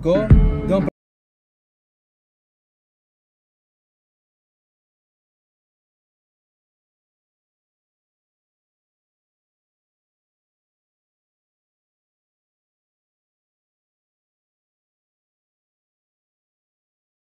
Go. Don't.